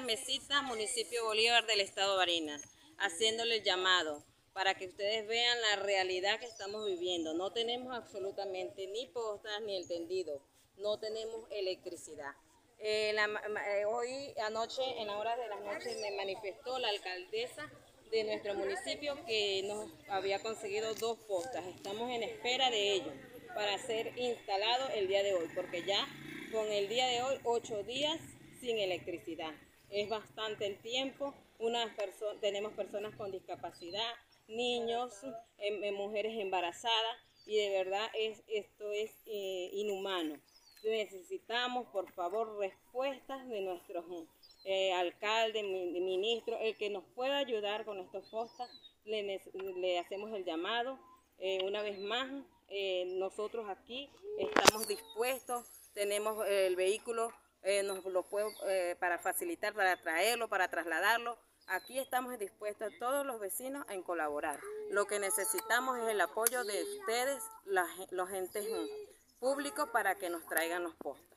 Mesita, municipio Bolívar del estado Barinas, haciéndole el llamado para que ustedes vean la realidad que estamos viviendo. No tenemos absolutamente ni postas ni el tendido, no tenemos electricidad. Eh, eh, hoy anoche, en la hora de las noches, me manifestó la alcaldesa de nuestro municipio que nos había conseguido dos postas. Estamos en espera de ello para ser instalado el día de hoy, porque ya con el día de hoy, ocho días sin electricidad. Es bastante el tiempo. Unas tenemos personas con discapacidad, niños, em, em, mujeres embarazadas y de verdad es, esto es eh, inhumano. Necesitamos, por favor, respuestas de nuestros eh, alcaldes, ministros, el que nos pueda ayudar con estos postas. Le, hacemos el llamado eh, una vez más. nosotros aquí estamos dispuestos, tenemos el vehículo eh, nos lo puedo eh, para facilitar, para traerlo, para trasladarlo. Aquí estamos dispuestos todos los vecinos en colaborar. Lo que necesitamos es el apoyo de ustedes, los entes públicos, para que nos traigan los postas.